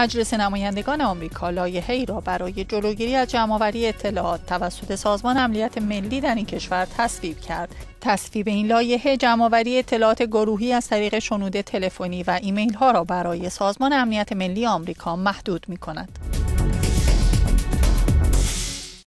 مجلس نمایندگان آمریکا لایحه‌ای را برای جلوگیری از جمعآوری اطلاعات توسط سازمان امنیت ملی در این کشور تصویب کرد. تصویب این لایحه جمعآوری اطلاعات گروهی از طریق شنود تلفنی و ایمیل‌ها را برای سازمان امنیت ملی آمریکا محدود می‌کند.